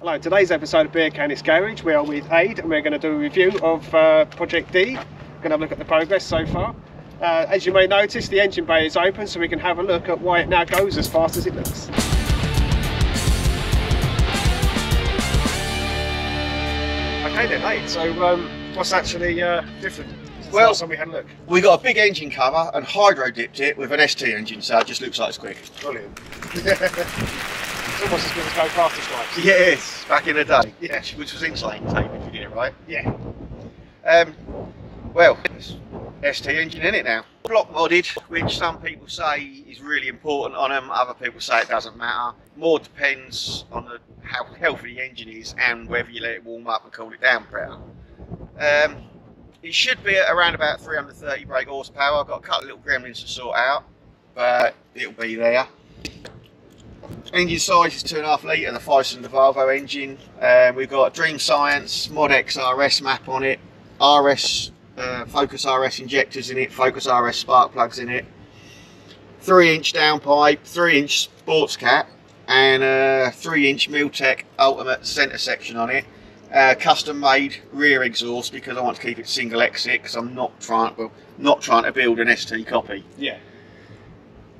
Hello, today's episode of Beardchanics Garage, we are with Ade and we're going to do a review of uh, Project D. We're going to have a look at the progress so far. Uh, as you may notice, the engine bay is open so we can have a look at why it now goes as fast as it looks. Okay then, Ade, so um, what's actually uh, different? Well- we had a look. We got a big engine cover and hydro dipped it with an ST engine, so it just looks like it's quick. Brilliant. it's almost as good as go faster stripes. Yes, back in the day. Yeah. Which was insulating tape if you did it right. Yeah. Um, well, it's ST engine in it now. Block modded, which some people say is really important on them, other people say it doesn't matter. More depends on the, how healthy the engine is and whether you let it warm up and cool it down better. Um, it should be at around about 330 brake horsepower. I've got a couple of little gremlins to sort out, but it'll be there. Engine size is 2.5 litre, the 5 cylinder Volvo engine. Um, we've got Dreamscience Mod X RS map on it, RS uh, Focus RS injectors in it, Focus RS spark plugs in it, 3 inch downpipe, 3 inch sports cat, and a 3 inch Milltek Ultimate centre section on it. Uh, custom made rear exhaust because I want to keep it single exit because I'm not trying well, not trying to build an ST copy. Yeah.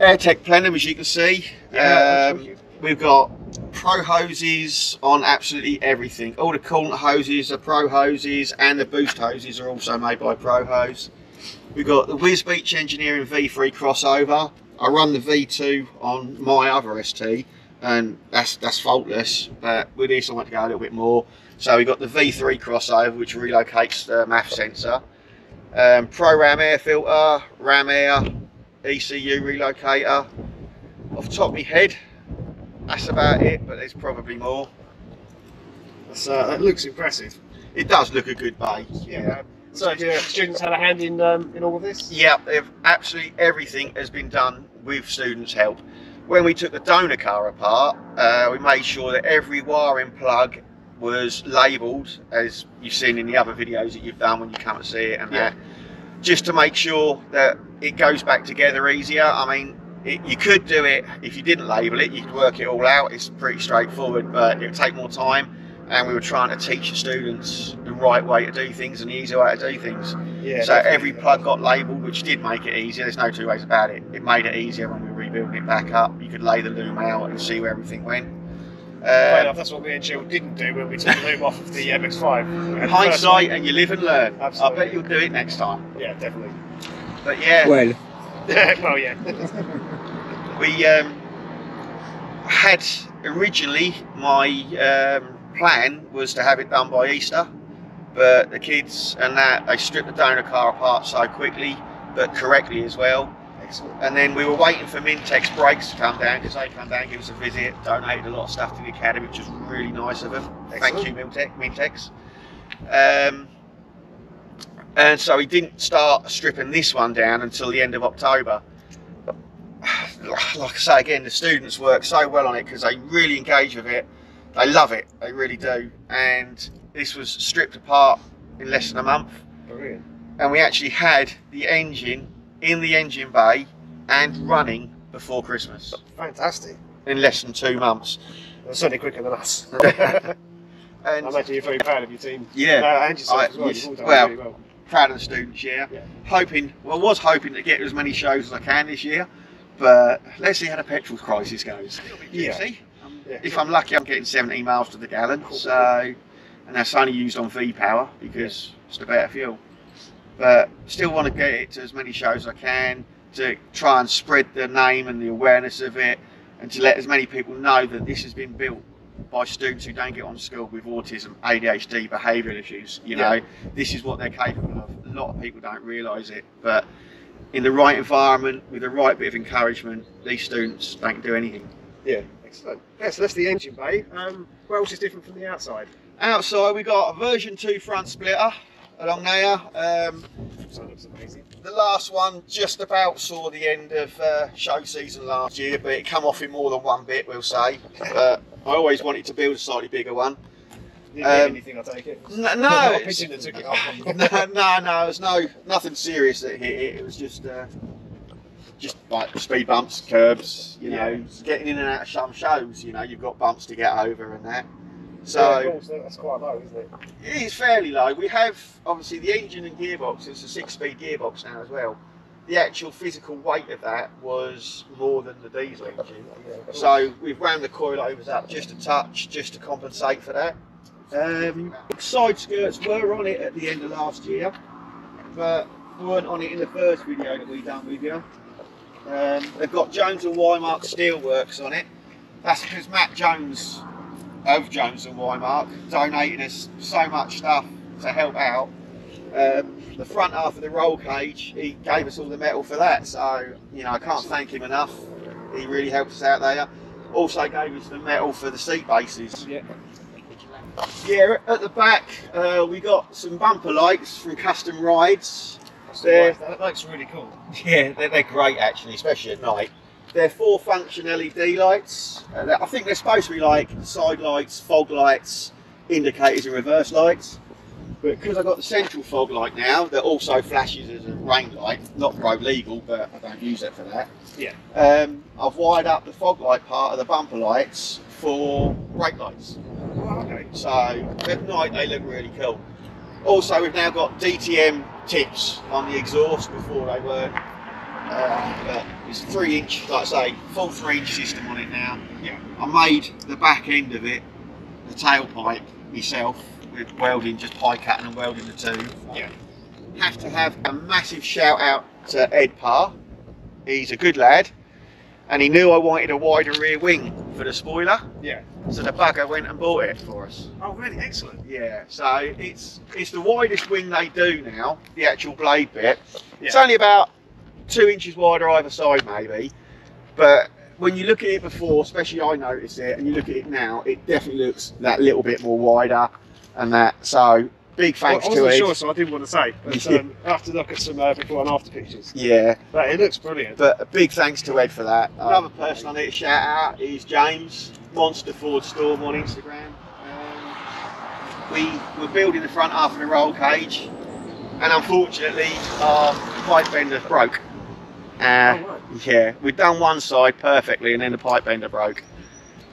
Airtec plenum as you can see. Yeah, Um. We've got pro hoses on absolutely everything. All the coolant hoses are pro hoses and the boost hoses are also made by Pro Hose. We've got the Whiz Beach Engineering V3 crossover. I run the V2 on my other ST and that's that's faultless. But with this I want to go a little bit more. So we've got the V3 crossover which relocates the MAF sensor. Um, Pro Ram air filter, Ram air, ECU relocator. Off the top of my head, that's about it, but there's probably more. So uh, that looks impressive. It does look a good bay. Yeah. So have your students had a hand in um, in all of this? Yeah, absolutely everything has been done with students' help. When we took the donor car apart, uh, we made sure that every wiring plug was labelled, as you've seen in the other videos that you've done when you come and see it, and Yeah. that, just to make sure that it goes back together easier. I mean, it, you could do it if you didn't label it, you could work it all out. It's pretty straightforward, but it would take more time. And we were trying to teach the students the right way to do things and the easy way to do things. Yeah. So every plug got labelled, which did make it easier. There's no two ways about it. It made it easier when we were rebuilding it back up. You could lay the loom out and see where everything went. Fair Uh, enough, that's what me and Jill didn't do when we took the loom off of the MX5. We had the first hindsight, and you live and learn. Absolutely. I bet you'll do it next time. Yeah, definitely. But yeah, Well, well, yeah. we um, had originally my um, plan was to have it done by Easter, but the kids and that they stripped the donor car apart so quickly, but correctly as well. Excellent. And then we were waiting for Mintex brakes to come down because they come down, give us a visit, donated a lot of stuff to the academy, which was really nice of them. Thank you, Mintex. Mintex. Um, and so we didn't start stripping this one down until the end of October. Like I say again, the students work so well on it because they really engage with it. They love it, they really do. And this was stripped apart in less than a month Brilliant. and we actually had the engine in the engine bay and running before Christmas Fantastic. in less than two months. They're certainly quicker than us. I And imagine you're very proud of your team. yeah, Uh, and yourself I- as well. yes, You've all done well, really well. proud of the students, yeah. Yeah. Hoping, well, I was hoping to get as many shows as I can this year, but let's see how the petrol crisis goes. Yeah. See? Yeah. If I'm lucky, I'm getting 17 miles to the gallon, so, and that's only used on V power because it's the better fuel. But still want to get it to as many shows as I can to try and spread the name and the awareness of it, and to let as many people know that this has been built by students who don't get on school with autism, ADHD, behavioural issues. You know, this is what they're capable of. A lot of people don't realise it, but in the right environment, with the right bit of encouragement, these students don't do anything. Yeah. Excellent. Yeah, so that's the engine bay. Um, what else is different from the outside? Outside, we got a version 2 front splitter along there. Um, So looks amazing. the last one just about saw the end of uh, show season last year, but it come off in more than one bit, we'll say. But I always wanted to build a slightly bigger one. Didn't Um, anything, I take it. No, no, it's- it off. no, no, no, there's no nothing serious that hit it. It was just uh, just like speed bumps, curbs, you know, Yeah. getting in and out of some shows. You know, you've got bumps to get over and that. So yeah, that's quite low, isn't it? it is fairly low. We have obviously the engine and gearbox. It's a six-speed gearbox now as well. The actual physical weight of that was more than the diesel engine. So we've wound the coilovers up just a touch, just to compensate for that. Um, side skirts were on it at the end of last year, but weren't on it in the first video that we done with you. Um, they've got Jones and Wymark Steelworks on it. That's because Matt Jones of Jones and Wymark donated us so much stuff to help out. Um, the front half of the roll cage, he gave us all the metal for that. So, you know, I can't thank him enough. He really helped us out there. Also gave us the metal for the seat bases. Yeah. Yeah, at the back, uh, we got some bumper lights from Custom Rides. They're, That looks really cool. yeah, they're, they're great actually, especially at night. They're four function LED lights. Uh, I think they're supposed to be like side lights, fog lights, indicators, and reverse lights. But because I've got the central fog light now that also flashes as a rain light, not road legal, but I don't use it for that. Yeah. Um, I've wired up the fog light part of the bumper lights for brake lights. Oh, okay. So at night they look really cool. Also, we've now got DTM tips on the exhaust before they were. Uh, it's three inch, like I say, full three inch system on it now. Yeah. I made the back end of it, the tailpipe myself, with welding, just pie cutting and welding the two. Yeah. Have to have a massive shout out to Ed Parr. He's a good lad, and he knew I wanted a wider rear wing for the spoiler, Yeah. so the bugger went and bought it for us. Oh, really? Excellent. Yeah, so it's it's the widest wing they do now, the actual blade bit. It's only about two inches wider either side, maybe. But when you look at it before, especially I noticed it, and you look at it now, it definitely looks that little bit more wider and that. So big thanks I wasn't Ed. sure, so I didn't want to say. But um, I have to look at some uh, before and after pictures. Yeah, But it looks brilliant. but a big thanks to Ed for that. Another person I need to shout out is James, Monster Ford Storm on Instagram. Um, we were building the front half of the roll cage, and unfortunately, our pipe bender broke. Uh, Oh, right. yeah, we'd done one side perfectly, and then the pipe bender broke.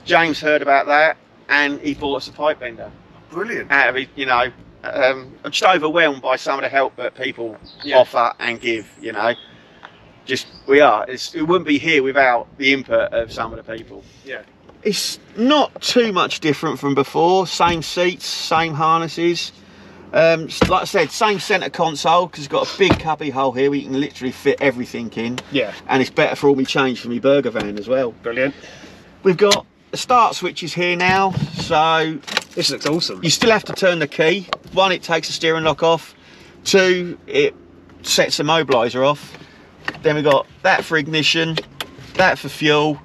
James heard about that, and he bought us a pipe bender. Brilliant. Out of you know, um, I'm just overwhelmed by some of the help that people Yeah. offer and give. You know, just we are. It's, it wouldn't be here without the input of some of the people. Yeah. It's not too much different from before. Same seats, same harnesses. Um, like I said, same centre console because it's got a big cubby hole here where you can literally fit everything in, Yeah. and it's better for all my change for my burger van as well. Brilliant. We've got the start switches here now, so This looks awesome. you still have to turn the key. One, it takes the steering lock off. Two, it sets the mobiliser off. Then we've got that for ignition, that for fuel,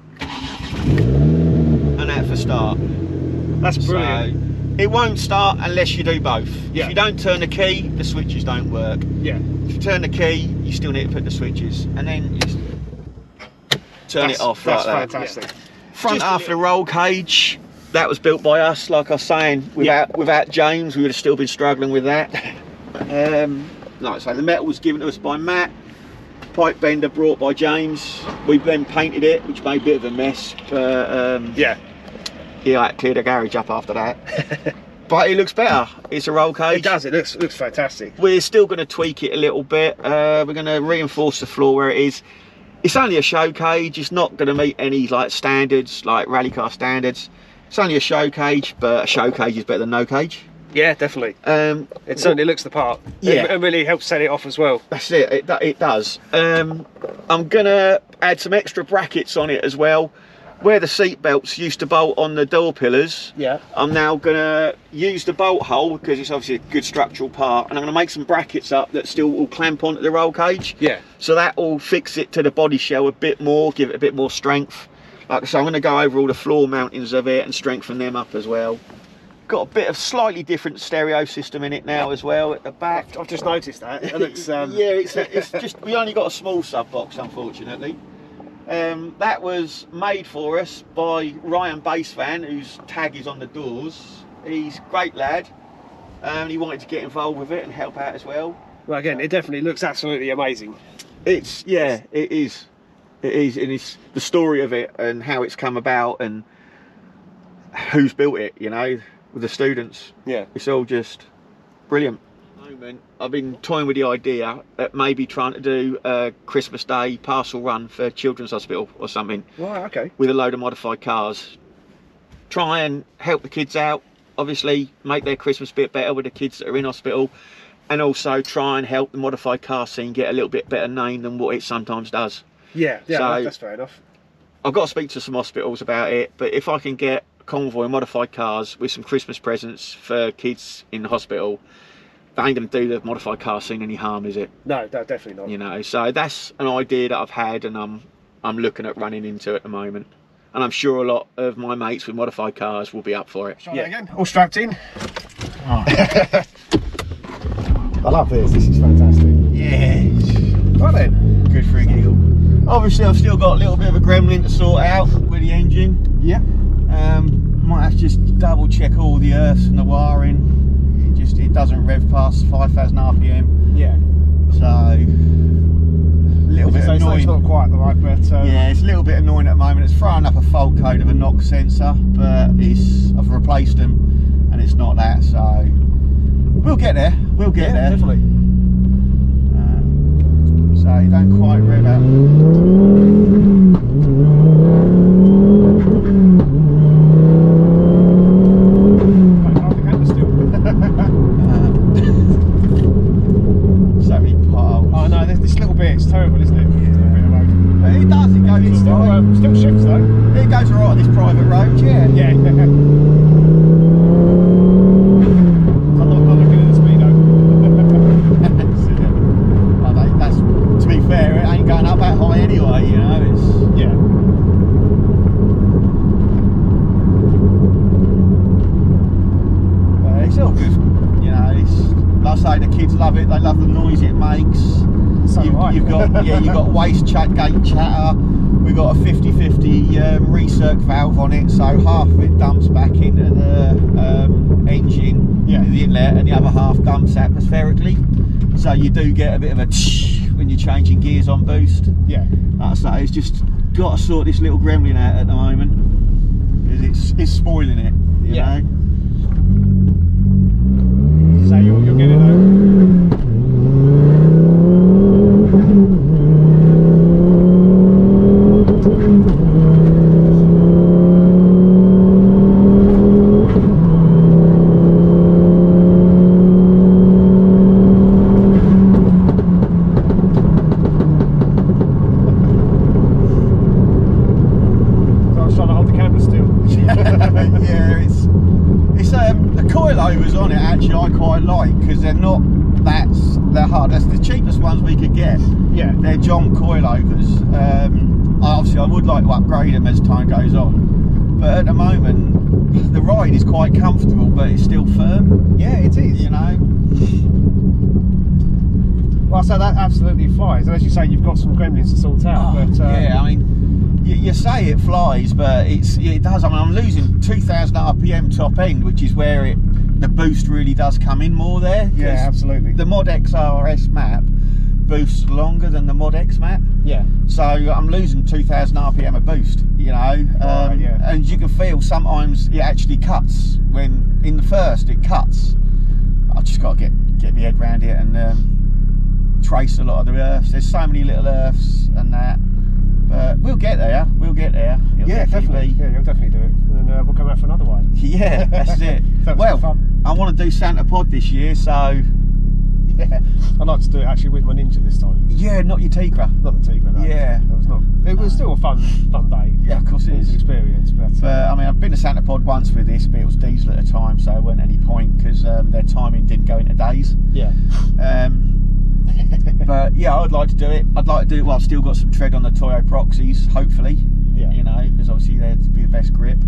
and that for start. That's brilliant. So it won't start unless you do both. Yeah. If you don't turn the key, the switches don't work. yeah. If you turn the key, you still need to put the switches, and then you just turn That's- it off That's like that. fantastic. Front Just a half of the roll cage, that was built by us. Like I was saying, without without James, we would have still been struggling with that. Um, like I say, the metal was given to us by Matt. Pipe bender brought by James. We then painted it, which made a bit of a mess. But um, Yeah. Yeah, like cleared the garage up after that. but it looks better. It's a roll cage. It does. It looks looks fantastic. We're still going to tweak it a little bit. Uh, we're going to reinforce the floor where it is. It's only a show cage. It's not going to meet any like standards, like rally car standards. It's only a show cage, but a show cage is better than no cage. Yeah, definitely. Um, It certainly looks the part. Yeah. It, it really helps set it off as well. that's it. It, it does. Um, I'm gonna add some extra brackets on it as well. Where the seat belts used to bolt on the door pillars, Yeah. I'm now gonna use the bolt hole because it's obviously a good structural part, and I'm gonna make some brackets up that still will clamp onto the roll cage. Yeah. So that will fix it to the body shell a bit more, give it a bit more strength. Like I say, I'm going to go over all the floor mountings of it and strengthen them up as well. Got a bit of slightly different stereo system in it now as well at the back. I've, I've just noticed that. It looks. Um, yeah, it's, it's just we only got a small sub box unfortunately. Um, that was made for us by Ryan Bassvan, whose tag is on the doors. He's a great lad. Um, he wanted to get involved with it and help out as well. Well, again, it definitely looks absolutely amazing. It's yeah, it is. It is, and it's the story of it and how it's come about and who's built it. You know, with the students. Yeah. It's all just brilliant. Moment, I've been toying with the idea that maybe trying to do a Christmas Day parcel run for Children's Hospital or something Right. Okay. with a load of modified cars. Try and help the kids out, obviously make their Christmas bit better with the kids that are in hospital, and also try and help the modified car scene get a little bit better name than what it sometimes does. Yeah. Yeah. So- that's fair enough. I've got to speak to some hospitals about it, but if I can get convoy modified cars with some Christmas presents for kids in the hospital, that ain't going to do the modified car scene any harm, is it? No, no, definitely not. You know, so that's an idea that I've had and I'm I'm looking at running into at the moment. And I'm sure a lot of my mates with modified cars will be up for it. Try that again. All strapped in. Oh. I love this. This is fantastic. Yeah, Right then. good for a giggle. Obviously, I've still got a little bit of a gremlin to sort out with the engine. Yeah. Um, might have to just double check all the earths and the wiring. It doesn't rev past 5,000 RPM, Yeah. so a little bit So it's not- it's not quite the right, but um, Yeah, it's a little bit annoying at the moment. It's throwing up a fault code of a knock sensor, but it's I've replaced them, and it's not that. So we'll get there. We'll get yeah, there. definitely. Uh, so you don't quite rev out. Right, hold the camera still. Uh, so many potholes. oh no, this, this little bit is terrible, isn't it? This little bit of road. But it does. It still shifts though. It goes alright. This private road. Yeah. Yeah. I'm not, not looking at the speedo. Well, that- that's to be fair. It ain't going up that high anyway. You know. It's yeah. Uh, it's all good. You know, it's like I say, the kids love it. They love the noise it makes. So you've, do you've got yeah, you've got waste chat gate chatter. We've got a 50-50 um, recirc valve on it, so half of it dumps back into the um, engine, Yeah. the inlet, and the other half dumps atmospherically. So you do get a bit of a when you're changing gears on boost. Yeah. I say, it's just got to sort this little gremlin out at the moment because it's it's spoiling it. You Yeah. know. So you'll, you'll get it though. So I was trying to hold the camera still. yeah, it's it's um the coilovers on it actually I quite like because they're not that they're hard. That's the cheapest ones we could get. Yeah. They're JOM coilovers. Um, obviously I would like to upgrade them as time goes on, but at the moment the ride is quite comfortable, but it's still firm. Yeah, it is. You know. Well, so that absolutely flies. And as you say, you've got some gremlins to sort out. but uh, Oh, yeah, I mean, you, you say it flies, but it's it does. I mean, I'm losing 2,000 RPM top end, which is where it the boost really does come in more there. yeah, absolutely. The Mod X RS map boosts longer than the Mod X map, yeah, so I'm losing 2,000 RPM a boost. You know, um, Right, yeah. and you can feel sometimes it actually cuts when in the first it cuts. I've just got to get get my head around it and um, trace a lot of the earths. There's so many little earths and that, but we'll get there. We'll get there. It'll yeah, definitely. be- Yeah, you'll definitely do it. And then uh, we'll come out for another one. Yeah, that's it. Well, fun. I want to do Santa Pod this year, so Yeah, I'd like to do it actually with my Ninja this time. yeah, not your Tigra. Not the Tigra. No. Yeah. It was. It was still a fun, fun day. Yeah, of course it It is. experience, but, But uh, I mean, I've been to Santa Pod once for this, but it was diesel at the time, so there wasn't any point because um, their timing didn't go into days. yeah. Um, but yeah, I'd like to do it. I'd like to do it while I've still got some tread on the Toyo Proxes, hopefully. Yeah. You know, because obviously they'd be the best grip.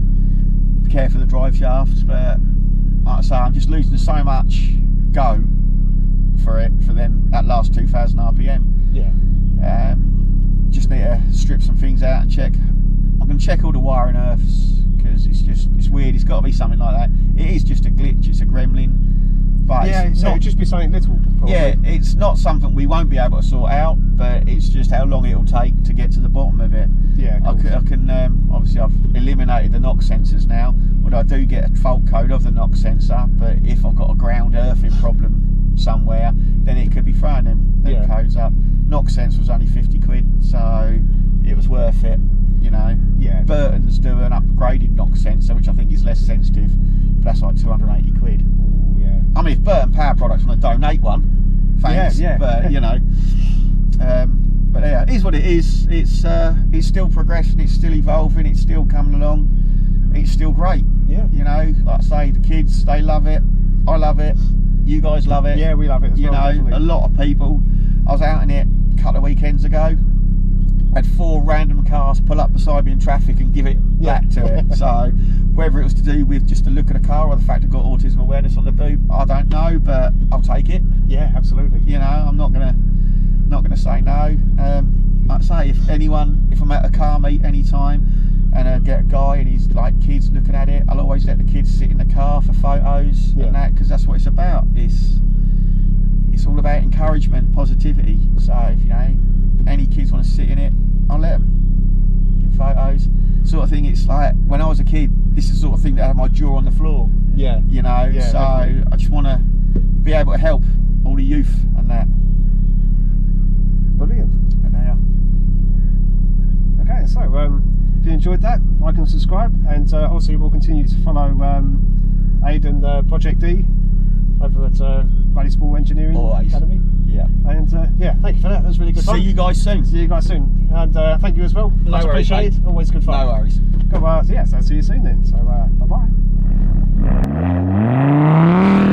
Care for the drive shafts, but like I say, I'm just losing so much go for it for them that last 2,000 RPM. yeah. Um, just need to strip some things out and check. I'm going to check all the wiring earths because it's just it's weird. It's got to be something like that. It is just a glitch. It's a gremlin, but it's yeah, so it'd just be something little. Probably. yeah, it's not something we won't be able to sort out, but it's just how long it'll take to get to the bottom of it. yeah. I cool. can, I can um, obviously I've eliminated the knock sensors now, although I do get a fault code of the knock sensor. But if I've got a ground earthing problem somewhere, then it could be throwing them, them Yeah. codes up. Knock sensor was only 50 quid, so it was worth it, you know. Yeah. Burton's do an upgraded knock sensor, which I think is less sensitive, but that's like 280 quid. Ooh, yeah. I mean, if Burton Power Products want to donate one, thanks. Yeah, yeah. But you know, um, but yeah, it is what it is. It's uh, it's still progressing. It's still evolving. It's still coming along. It's still great. Yeah. You know, like I say, the kids they love it. I love it. You guys love it. Yeah, we love it as you well. know, definitely. a lot of people. I was out in it a couple of weekends ago. Had four random cars pull up beside me in traffic and give it Yeah. back to it. so whether it was to do with just a look at a car or the fact I've got autism awareness on the boot, I don't know, but I'll take it. Yeah, absolutely. You know, I'm not gonna not gonna say no. Um, like I say, if anyone, if I'm at a car meet anytime and I get a guy and he's like kids looking at it, I'll always let the kids sit in the car for photos Yeah. and that because that's what it's about. It's it's all about encouragement, positivity. So if you know any kids want to sit in it, I'll let them get photos. Sort of thing. It's like when I was a kid, this is the sort of thing that had my jaw on the floor Yeah. you know. Yeah, so definitely. I just want to be able to help all the youth and that. Brilliant. And Okay, so um, if you enjoyed that, like and subscribe, and uh, also we'll continue to follow um, Aidan uh, Project D over at uh, Rallysport Engineering Always. Academy. yeah. And uh, yeah, thank you for that. That was really good See fun. you guys soon. See you guys soon, and uh, thank you as well. No Much worries, appreciated. mate. Always good fun. No worries. Cool, uh, so yeah, so see you soon then. So uh, bye bye.